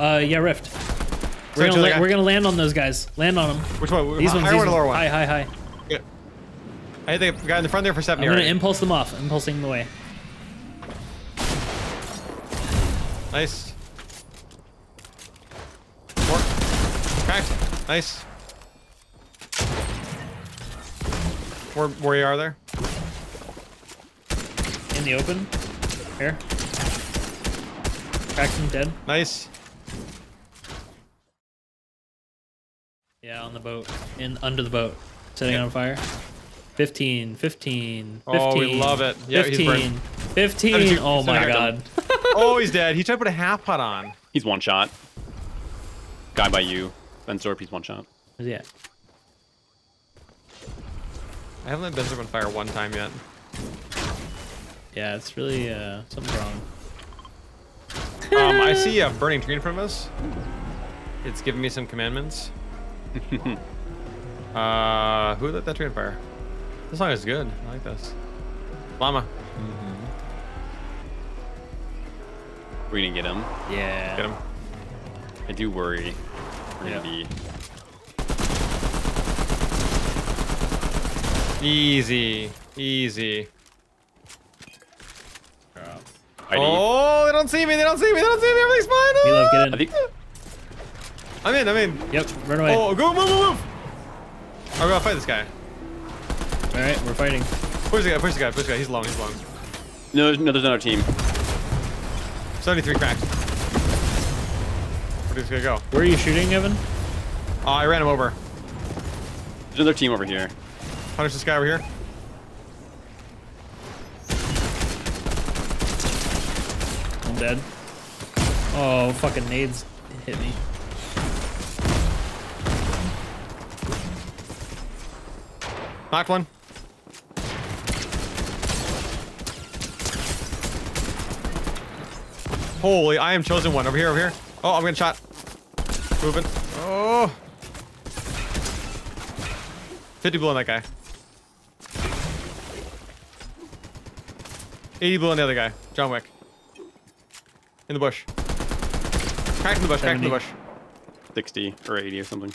Uh, yeah, Rift. We're gonna, la- guy. we're gonna land on those guys. Land on them. Which one? These higher ones. one These or lower one? High, high, high. Yeah. I hit the guy in the front there for 70 I'm gonna already. impulse them off. Impulsing the way. Nice. Four. Cracked. Nice. Where, where you are there? In the open. Here. Cracked him dead. Nice. Yeah, on the boat. In under the boat. Setting Yep. on fire. 15, 15, 15. Oh, we love it. Yeah, he's 15. burned. 15. 72, Oh my god. oh, he's dead. He tried to put a half pot on. He's one shot. Guy by you. Benzdorp, he's one shot. yeah. I haven't let Benzer on fire one time yet. Yeah, it's really uh something's wrong. Um, I see a burning tree in front of us. It's giving me some commandments. uh, who lit that tree on fire? This song is good. I like this. Llama, We're gonna get him. Yeah. get him. I do worry. We're gonna be. Easy, easy. fighting. Oh, they don't see me. They don't see me. They don't see me. Everything's fine. We love get in. I think. I'm in. I'm in. Yep, run away. Oh, go move, move, move. I'm gonna fight this guy. Alright, we're fighting. Push the guy. Push the guy. Push the guy. He's long. He's long. No, there's- no, there's another team. 73 cracked. Where's he gonna go? Where are you shooting, Evan? Oh, I ran him over. There's another team over here. Punish this guy over here. I'm dead. Oh, fucking nades hit me. Knocked one. Holy, I am chosen one. Over here, over here. Oh, I'm getting shot. Moving. Oh. 50 blue on that guy. 80 blue on the other guy. John Wick. In the bush. Cracked in the bush, cracked in the bush. 60 or 80 or something.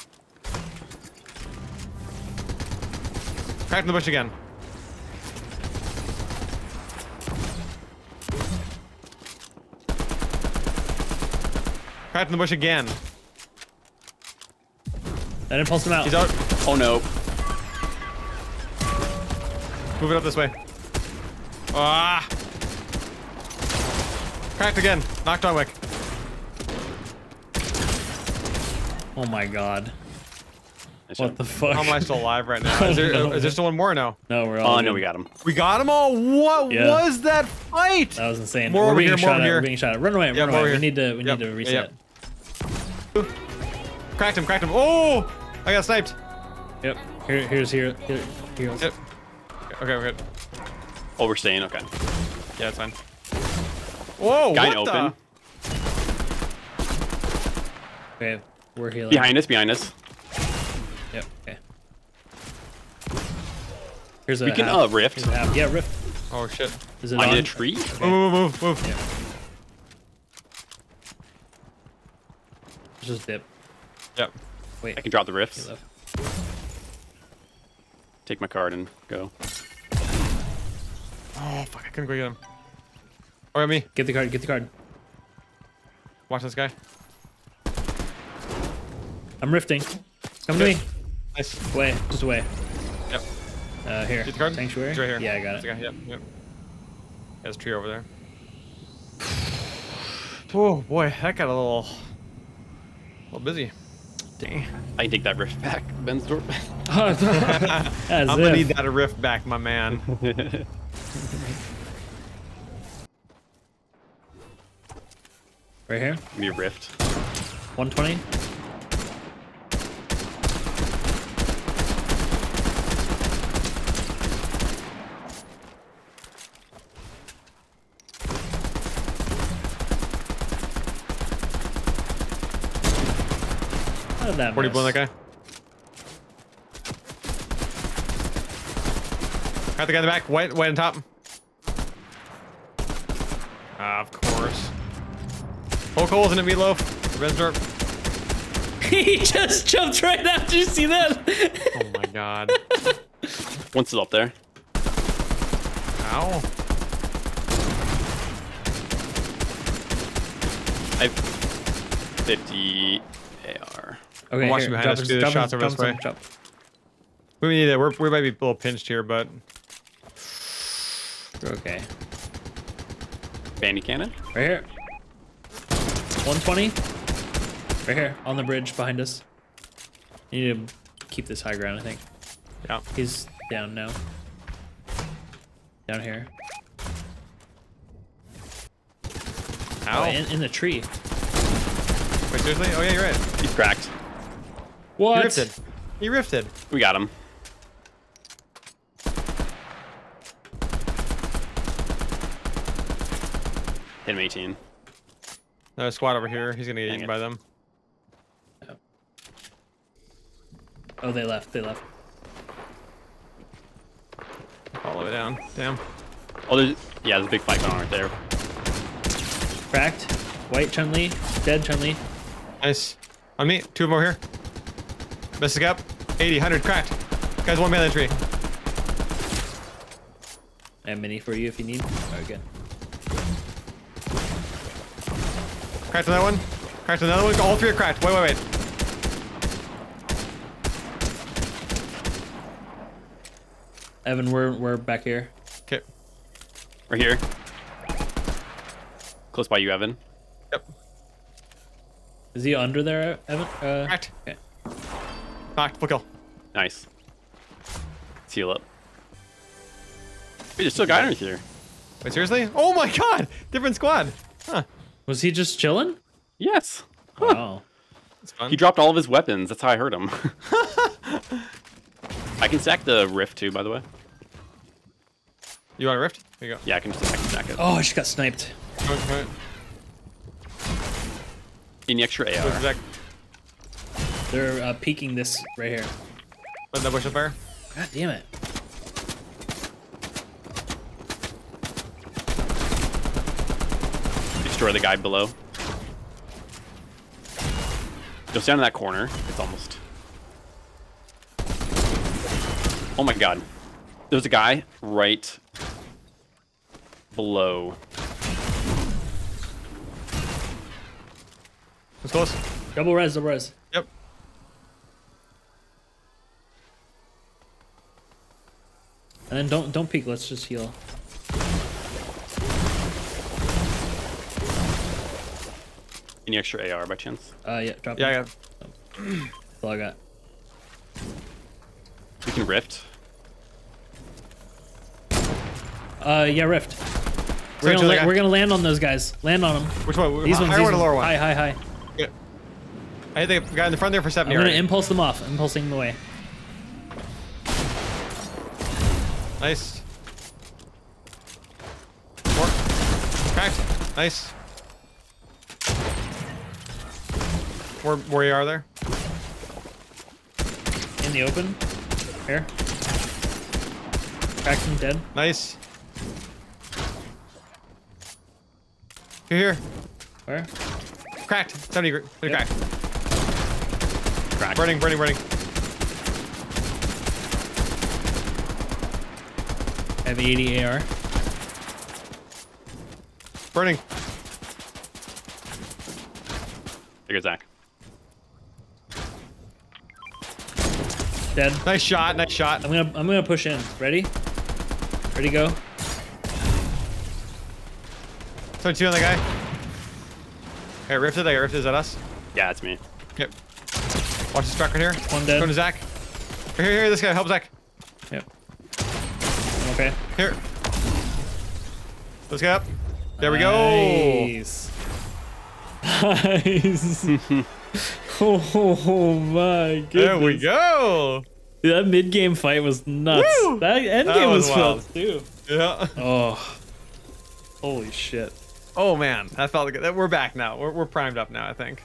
Cracked in the bush again. Cracked in the bush again. I didn't pulse him out. He's out. Oh no. Move it up this way. Ah! Cracked again. Knocked on Wick. Oh my god. Nice What the fuck? How am I still alive right now? Is there, No. Uh, is there still one more or no? No, we're oh, all Oh no, we got him. We got them all? What Yeah. was that fight? That was insane. More we're over being here, more shot over at. here. We're being shot at. Run away, Yeah, run more away. over We need to we Yep, need to reset. yep. Cracked him, cracked him. Oh! I got sniped. Yep. Here here's here, here heroes. Yep. Okay, we're good. Oh, we're staying. Okay. Yeah, it's fine. Whoa, Guy what open. Okay, we're healing. Behind us. Behind us. Yep. Okay. Here's a We can, half. uh, rift. Here's a half. Yeah, rift. Oh, shit. Is it Behind on? a tree. Move, move, move, move. Yeah. Just dip. Yep. Wait. I can drop the he rifts. Take my card and go. Oh, fuck, I couldn't go get him. Oh, yeah, me. Get the card. Get the card. Watch this guy. I'm rifting. Come to me. Nice. Away. Just away. Yep. Uh, here. Get the card? Sanctuary. It's right here. Yeah, I got That's it. the guy. Yep, yep. There's a tree over there. Oh, boy, that got a little... A little busy. Dang. I can take that rift back. Benzdorp. I'm gonna if. need that rift back, my man. Right here. Give me a rift. 120. How did that 40 miss? blow on that guy. Got the guy in the back. White, white on top. Ah, of course. Poke holes in it, meatloaf. Benzor. he just jumped right out. Did you see that? Oh my god. One's still up there. Ow. I have 50 AR. Okay, watching here, behind drop us us- do the shots us- over this way. We need it. We're, we might be a little pinched here, but okay. Bandy cannon. Right here. 120. Right here, on the bridge behind us. You need to keep this high ground, I think. yeah. He's down now. Down here. Ow. Oh, in, in the tree. Wait, seriously? Oh yeah, you're right. He's cracked. What? He rifted. He rifted. We got him. Hit him 18. Another squad over here. He's gonna get Dang eaten it. by them. Oh, they left. They left. All the way down. Damn. Oh, there's, yeah, there's a big fight going on right there. Cracked. White Chun Li. Dead Chun Li. Nice. On me. Two of them over here. Missing up. 80, 100, cracked. Guys, one man tree. I have mini for you if you need. Alright, good. Cracked another one. Cracked another one. All three are cracked. Wait, wait, wait. Evan, we're we're back here. Okay. Right here. Close by you, Evan. Yep. Is he under there, Evan? Uh, Cracked. okay. Knocked. Full kill. Nice. Let's heal up. Wait, there's still a guy under here. Wait, seriously? Oh my god! Different squad. Huh. Was he just chilling? Yes. Wow. It's fun. He dropped all of his weapons. That's how I heard him. I can stack the rift too, by the way. You want a rift? Here you go. Yeah, I can just I can stack it. Oh, I just got sniped. Come on, come on. Any extra Where's AR? Zach? They're uh, peeking this right here. Let that bush on fire. God damn it. Destroy the guy below. Go down in that corner. It's almost. Oh my god. There's a guy right below. It's close. Double res, double res. And then don't don't peek. Let's just heal. Any extra AR by chance? Uh, yeah, drop. Yeah, I it. got. That's all I got. We can rift. Uh, yeah, rift. So We're gonna, the la- guy- we're gonna land on those guys. Land on them. Which one? These ones. Higher one or lower one? High, high, high. Yeah. I think the guy in the front there for 70 I'm gonna already. impulse them off. Impulsing them away. Nice. More. Cracked. Nice. Where, where you are there? In the open. Here. Cracked him dead. Nice. Here, here. Where? Cracked. 70 gr- they're Yep. cracked. Crack. Burning, burning, burning. Have 80 AR. Burning. There goes Zach. Dead. Nice shot, nice shot. I'm gonna I'm gonna push in. Ready? Ready go. 72 on the guy. Hey, rifted, I got rifted. Is that us? Yeah, it's me. Yep. Watch this truck right here. One dead. Going to Zach. Here, here, here, this guy. Help Zach. Yep. I'm okay. Here. Let's get up. There we go. Nice. Nice. oh my goodness. There we go. That mid game fight was nuts. Woo! That end That game was was, wild. fun too. Yeah. Oh. Holy shit. Oh man, that felt good. We're back now. We're, we're primed up now. I think.